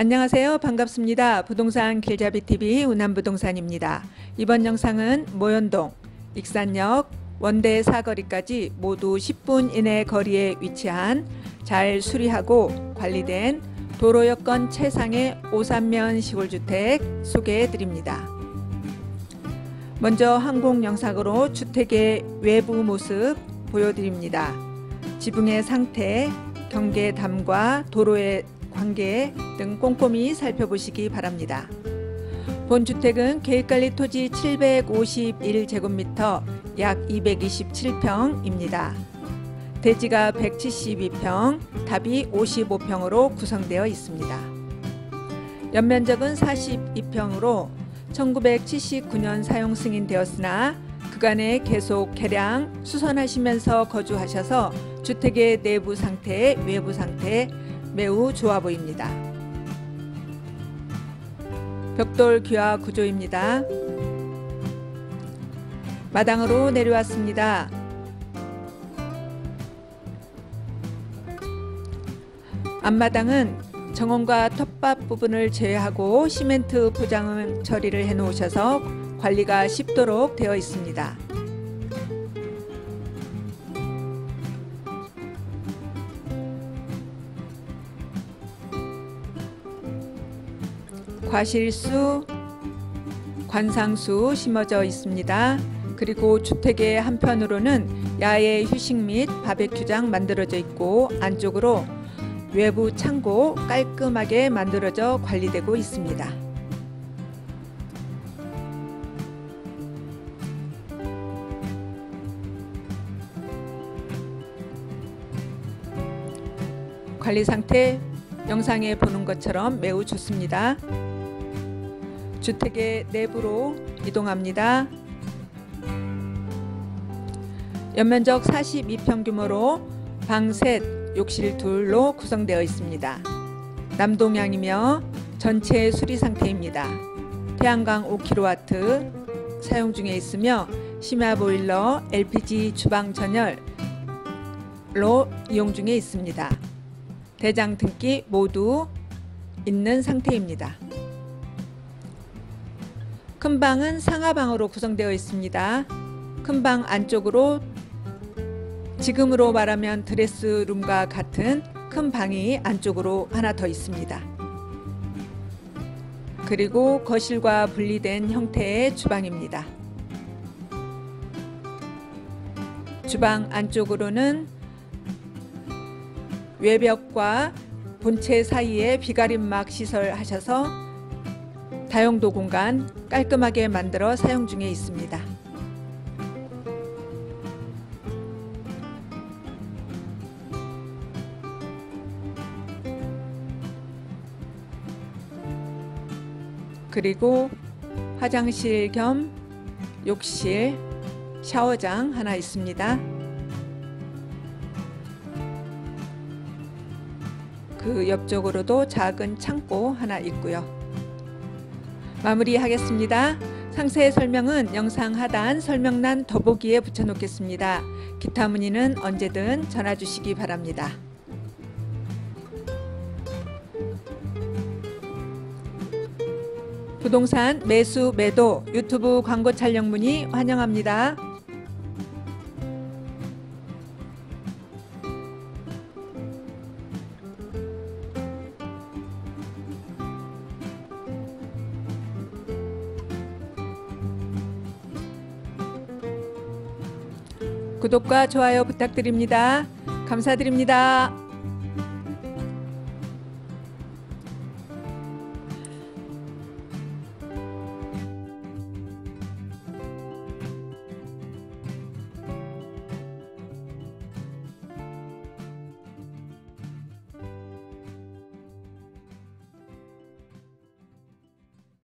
안녕하세요. 반갑습니다. 부동산 길잡이 TV 운남부동산입니다. 이번 영상은 모현동, 익산역, 원대 사거리까지 모두 10분 이내 거리에 위치한 잘 수리하고 관리된 도로 여건 최상의 오삼면 시골주택 소개해 드립니다. 먼저 항공 영상으로 주택의 외부 모습 보여드립니다. 지붕의 상태, 경계 담과 도로의 관계 등 꼼꼼히 살펴보시기 바랍니다. 본 주택은 계획관리 토지 751제곱미터 약 227평입니다. 대지가 172평, 답이 55평으로 구성되어 있습니다. 연면적은 42평으로 1979년 사용 승인되었으나 그간에 계속 개량, 수선하시면서 거주하셔서 주택의 내부 상태, 외부 상태 매우 좋아 보입니다. 벽돌 귀화 구조입니다. 마당으로 내려왔습니다. 앞마당은 정원과 텃밭 부분을 제외하고 시멘트 포장 처리를 해 놓으셔서 관리가 쉽도록 되어 있습니다. 과실수, 관상수 심어져 있습니다. 그리고 주택의 한편으로는 야외 휴식 및 바베큐장 만들어져 있고 안쪽으로 외부 창고 깔끔하게 만들어져 관리되고 있습니다. 관리 상태 영상에 보는 것처럼 매우 좋습니다. 주택의 내부로 이동합니다. 연면적 42평 규모로 방 셋, 욕실 둘로 구성되어 있습니다. 남동향이며 전체 수리 상태입니다. 태양광 5kW 사용 중에 있으며 심야 보일러, LPG 주방 전열로 이용 중에 있습니다. 대장 등기 모두 있는 상태입니다. 큰 방은 상하방으로 구성되어 있습니다. 큰 방 안쪽으로 지금으로 말하면 드레스룸과 같은 큰 방이 안쪽으로 하나 더 있습니다. 그리고 거실과 분리된 형태의 주방입니다. 주방 안쪽으로는 외벽과 본체 사이에 비가림막 시설하셔서 다용도 공간 깔끔하게 만들어 사용 중에 있습니다. 그리고 화장실 겸 욕실, 샤워장 하나 있습니다. 그 옆쪽으로도 작은 창고 하나 있고요. 마무리하겠습니다. 상세 설명은 영상 하단 설명란 더보기에 붙여놓겠습니다. 기타 문의는 언제든 전화 주시기 바랍니다. 부동산 매수 매도 유튜브 광고 촬영 문의 환영합니다. 구독과 좋아요 부탁드립니다. 감사드립니다.